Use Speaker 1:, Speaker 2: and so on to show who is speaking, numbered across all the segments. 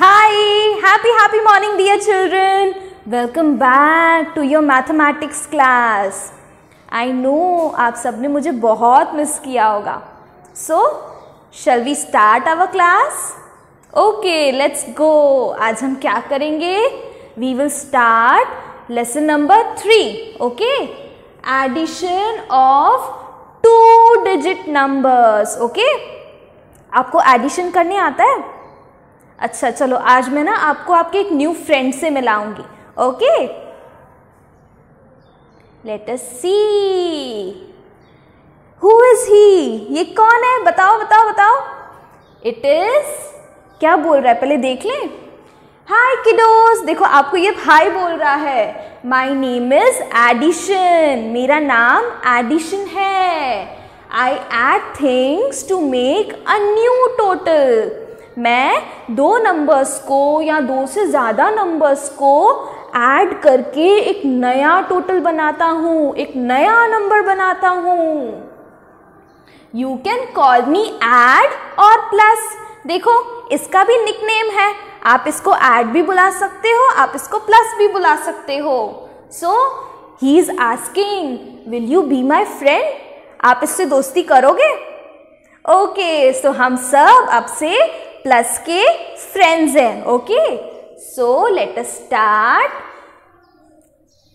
Speaker 1: Hi, happy happy morning dear children. Welcome back to your mathematics class. I know आप सबने मुझे बहुत miss किया होगा. So, shall we start our class? Okay, let's go. आज हम क्या करेंगे? We will start lesson number three. Okay? Addition of two digit numbers. Okay? आपको एडिशन करने आता है अच्छा चलो, आज मैं ना आपको आपके एक न्यू फ्रेंड से मिलाऊँगी okay let us see who is he ये कौन है? बताओ बताओ बताओ. इट इज़ क्या बोल रहा है? पहले देख लें. हाय किडोस देखो, आपको ये हाय बोल रहा है. माय नेम इज़ एडिशन मेरा नाम एडिशन है. I add things to make a new total मैं दो नंबर्स को या दो से ज़्यादा नंबर्स को ऐड करके एक नया टोटल बनाता हूँ एक नया नंबर बनाता हूँ। You can call me add और प्लस देखो इसका भी निकनेम है। आप इसको ऐड भी बुला सकते हो आप इसको प्लस भी बुला सकते हो। So he is asking will you be my friend आप इससे दोस्ती करोगे? ओके okay, सो so हम सब अब से प्लस के फ्रेंड्स हैं okay so let us start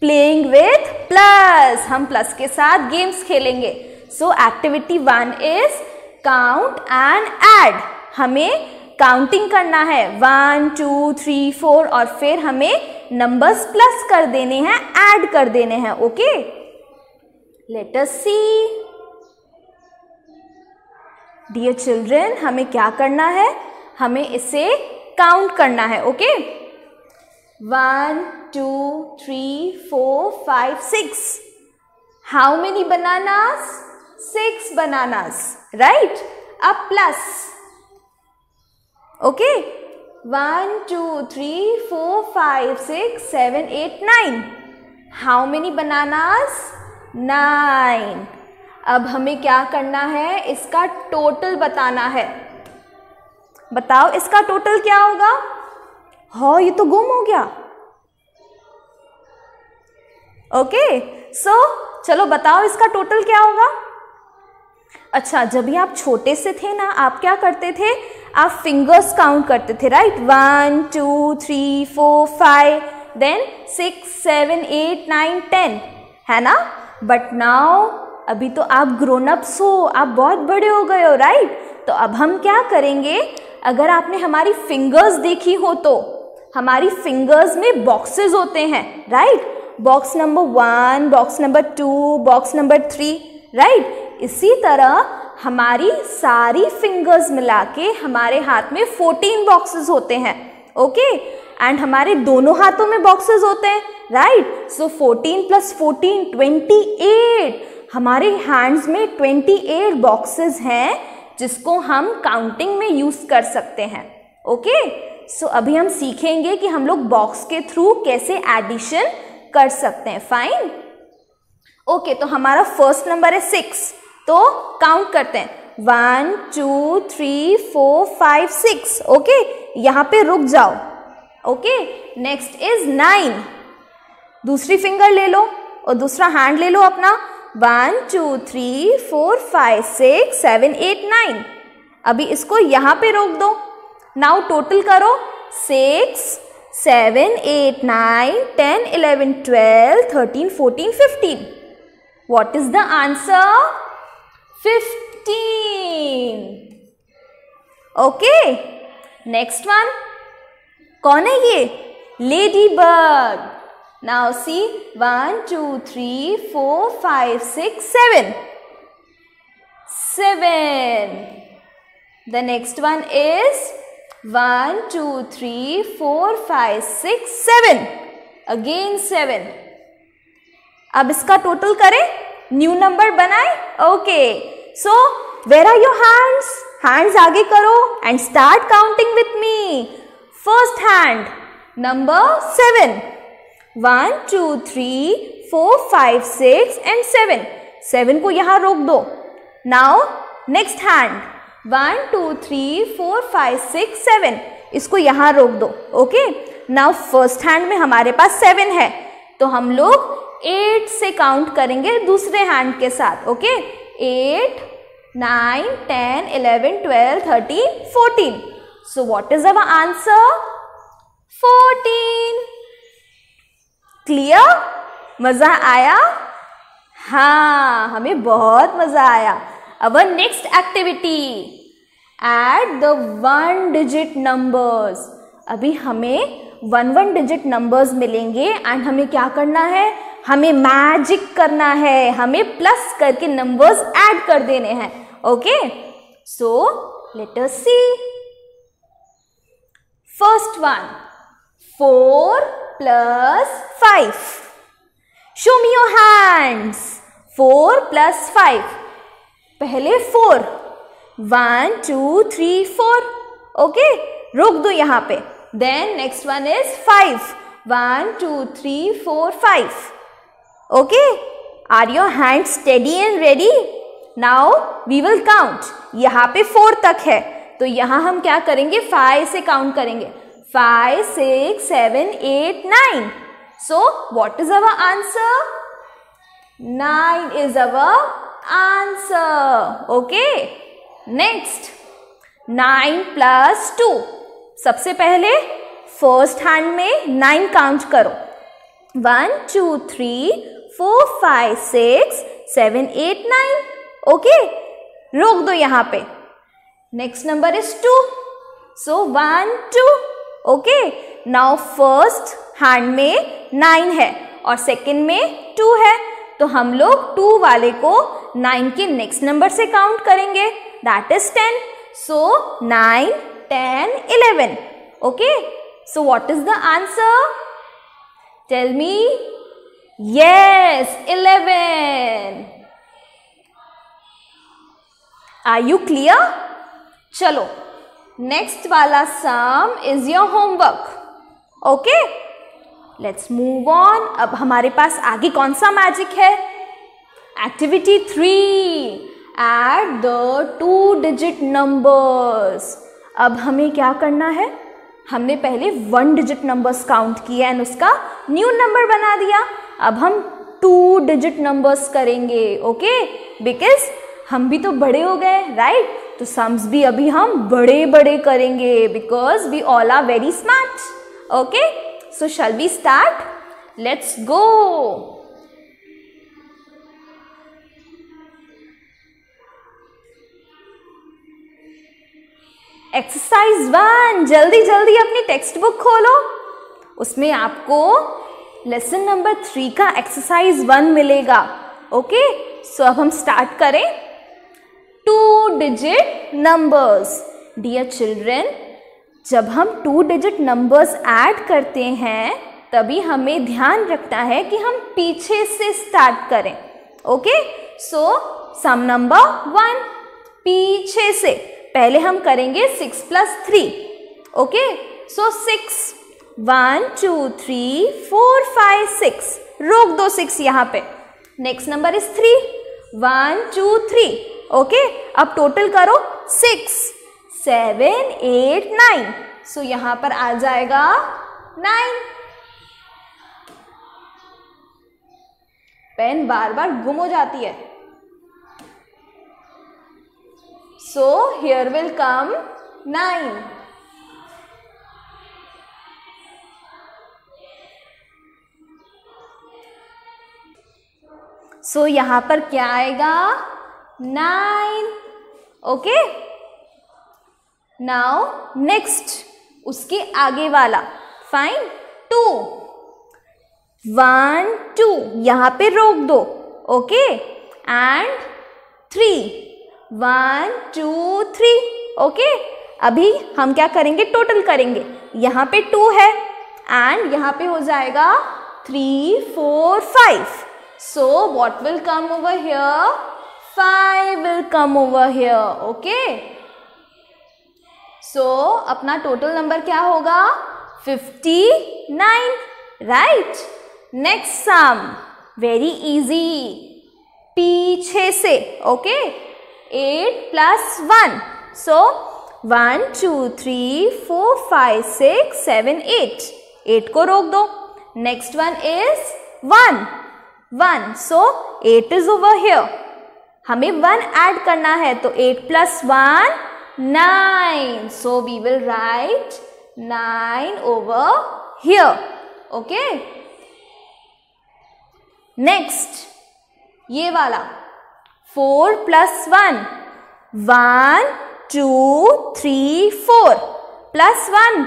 Speaker 1: playing with plus हम प्लस के साथ गेम्स खेलेंगे. So activity one is count and add हमें काउंटिंग करना है. वन टू थ्री फोर और फिर हमें नंबर्स प्लस कर देने हैं ऐड कर देने हैं okay let us see dear children हमें क्या करना है? हमें इसे काउंट करना है okay one two three four five six how many bananas six bananas right अब plus okay one two three four five six seven eight nine how many bananas nine अब हमें क्या करना है? इसका टोटल बताना है। बताओ, इसका टोटल क्या होगा? हाँ ये तो गुम हो गया। ओके सो चलो बताओ, इसका टोटल क्या होगा? अच्छा जब भी आप छोटे से थे ना, आप क्या करते थे? आप फिंगर्स काउंट करते थे right one two three four five then six seven eight nine ten है ना? बट नाउ अभी तो आप ग्रोन अप्स हो, आप बहुत बड़े हो गए हो राइट तो अब हम क्या करेंगे? अगर आपने हमारी फिंगर्स देखी हो तो हमारी फिंगर्स में बॉक्सेस होते हैं right box number one box number two box number three right इसी तरह हमारी सारी फिंगर्स मिला के हमारे हाथ में फोर्टीन बॉक्सेस होते हैं ओके एंड हमारे दोनों हाथों में बॉक्सेस होते हैं right so fourteen plus fourteen twenty eight हमारे हैंड्स में 28 बॉक्सेस हैं जिसको हम काउंटिंग में यूज़ कर सकते हैं ओके सो अभी हम सीखेंगे कि हम लोग बॉक्स के थ्रू कैसे एडिशन कर सकते हैं फाइन ओके तो हमारा फ़र्स्ट नंबर है सिक्स तो काउंट करते हैं. One two three four five six okay यहाँ पे रुक जाओ. ओके नेक्स्ट इज़ नाइन दूसरी फिंगर ले लो और दूसरा हैंड ले लो अपना. One two three four five six seven eight nine अभी इसको यहाँ पे रोक दो। नाउ टोटल करो। Six seven eight nine ten eleven twelve thirteen fourteen fifteen what is the answer fifteen okay next one कौन है ये? Ladybird Now see 1, 2, 3, 4, 5, 6, 7. 7. The next one is 1, 2, 3, 4, 5, 6, 7. Again 7. अब इसका टोटल करें न्यू नंबर बनाए okay so where are your hands hands आगे करो and start counting with me first hand number seven one two three four five six and seven seven को यहाँ रोक दो। Now next hand one two three four five six seven इसको यहाँ रोक दो ओके नाउ फ़र्स्ट हैंड में हमारे पास सेवन है। तो हम लोग एट से काउंट करेंगे दूसरे हैंड के साथ okay eight nine ten eleven twelve thirteen fourteen so what is our answer fourteen clear मज़ा आया? हाँ हमें बहुत मज़ा आया। Our next activity at the one digit numbers अभी हमें वन वन डिजिट नंबर्स मिलेंगे एंड हमें क्या करना है? हमें मैजिक करना है। हमें प्लस करके नंबर्स ऐड कर देने हैं। Okay so let us see first one four plus five show me your hands four plus five पहले four one two three four okay रोक दो यहाँ पे. Then next one is five one two three four five okay are your hand steady and ready now we will count यहाँ पे four तक है. तो यहाँ हम क्या करेंगे? फाइव से काउंट करेंगे. Five six seven eight nine So, what is our answer? 9 is our answer. Okay. Next. 9 plus 2. सबसे पहले फ़र्स्ट हैंड में 9 काउंट करो 1 2 3 4 5 6 7 8 9 ओके रोक दो यहाँ पे next number is two so 1 2 okay now first hand में नाइन है और सेकंड में टू है. तो हम लोग टू वाले को नाइन के नेक्स्ट नंबर से काउंट करेंगे. That is ten so nine ten eleven okay so what is the answer tell me yes eleven are you clear चलो नेक्स्ट वाला sum is your homework okay let's move on अब हमारे पास आगे कौन सा मैजिक है? Activity three at the two digit numbers अब हमें क्या करना है? हमने पहले वन डिजिट नंबर्स काउंट किया एंड उसका न्यू नंबर बना दिया. अब हम टू डिजिट नंबर्स करेंगे. ओके बिकॉज़ हम भी तो बड़े हो गए राइट तो सम्स भी अभी हम बड़े बड़े करेंगे because we all are very smart okay so shall we start? Let's go. Exercise one जल्दी जल्दी अपनी टेक्स्ट बुक खोलो। उसमें आपको लेसन नंबर थ्री का एक्सरसाइज वन मिलेगा। ओके सो अब हम स्टार्ट करें। Two digit numbers dear children जब हम टू डिजिट नंबर्स ऐड करते हैं, तभी हमें ध्यान रखना है कि हम पीछे से स्टार्ट करें okay so sum number one पीछे से। पहले हम करेंगे six plus three okay so six one two three four five six रोक दो सिक्स यहाँ पे। Next number is three one two three okay अब टोटल करो. Six seven eight nine so यहाँ पर आ जाएगा नाइन पेन बार बार गुम हो जाती है. So here will come nine so यहाँ पर क्या आएगा? नाइन। ओके नाउ नेक्स्ट उसके आगे वाला। फाइन टू वन टू यहाँ पे रोक दो। Okay and three one two three okay अभी हम क्या करेंगे? टोटल करेंगे। यहाँ पे टू है। एंड यहाँ पे हो जाएगा three four five so what will come over here five will come over here okay so अपना टोटल नंबर क्या होगा? Fifty nine right next sum very easy पीछे से okay eight plus one so one two three four five six seven eight eight को रोक दो. Next one is one one so eight is over here हमें one add करना है तो eight plus one nine. So we will write nine over here okay next ये वाला। Four plus one one two three four plus one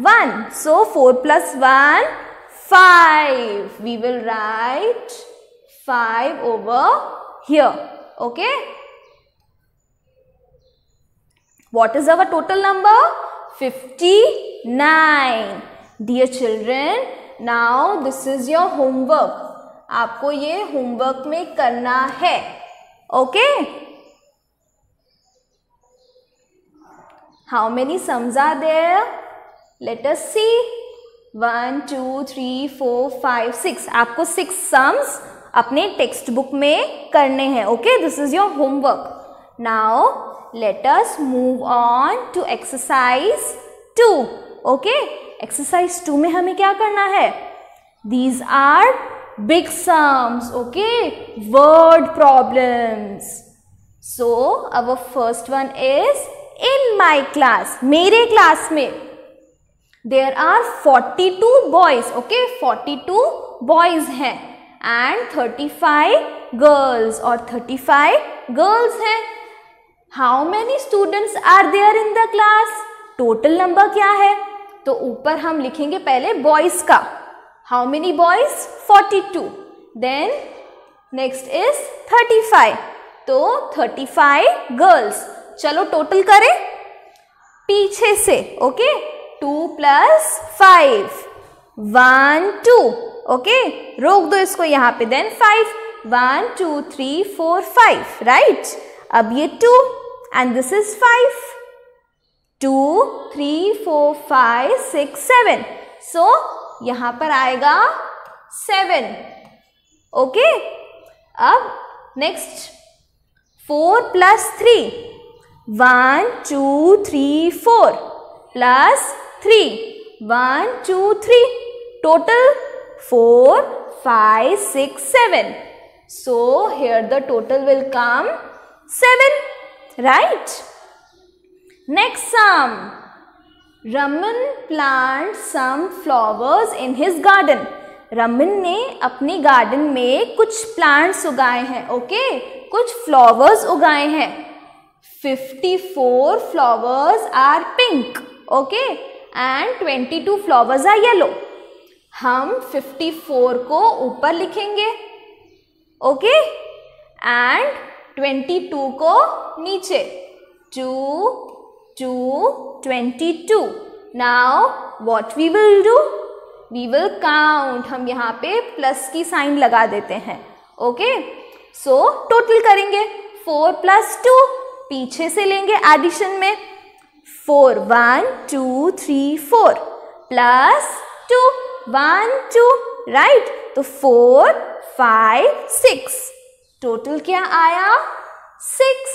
Speaker 1: one so four plus one five we will write five over here okay what is our total number? 59 dear children, now this is your homework. आपको ये homework में करना है. Okay how many sums are there let us see one two three four five six आपको six sums अपने text book में करने हैं okay this is your homework now let us move on to exercise two okay exercise two में हमें क्या करना है? These are big sums okay word problems so our first one is in my class मेरे class में. There are forty two boys okay forty two boys हैं. And thirty five girls और thirty five girls हैं. How many students are there in the class total number क्या है? तो ऊपर हम लिखेंगे पहले बॉयज़ का. How many boys forty two then next is thirty five तो थर्टी फाइव गर्ल्स चलो टोटल करें. पीछे से okay two plus five one two okay रोक दो इसको यहाँ पे then five one two three four five right अब ये two and this is five two three four five six seven so यहाँ पर आएगा सेवन ओके अब next four plus three one two three four plus three one two three total four five six seven so here the total will come seven right next sum Raman plant some flowers in his garden Raman ने अपने garden में कुछ plants उगाए हैं okay कुछ flowers उगाए हैं 54 flowers are pink okay and 22 flowers are yellow हम 54 को ऊपर लिखेंगे ओके एंड 22 को नीचे। Two to 22. Now what we will do we will count हम यहाँ पे प्लस की साइन लगा देते हैं ओके सो टोटल करेंगे। फोर प्लस टू पीछे से लेंगे एडिशन में। Four one two three four plus two one two right तो फोर फाइव सिक्स टोटल क्या आया? Six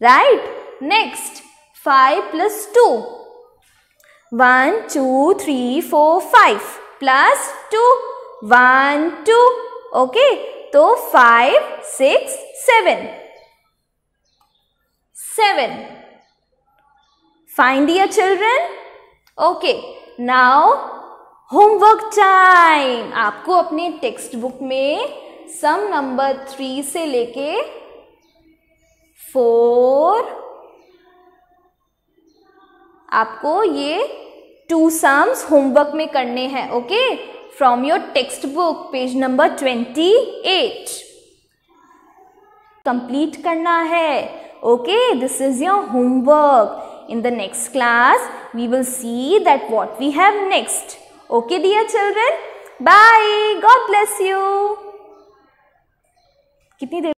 Speaker 1: right next five plus two one two three four five plus two one two okay तो five six seven seven find dear children okay now homework time. आपको अपने text book में sum number three से लेके four, आपको ये two sums homework में करने हैं okay from your text book page number twenty eight complete करना है okay this is your homework in the next class we will see that what we have next okay dear children bye God bless you कितनी देर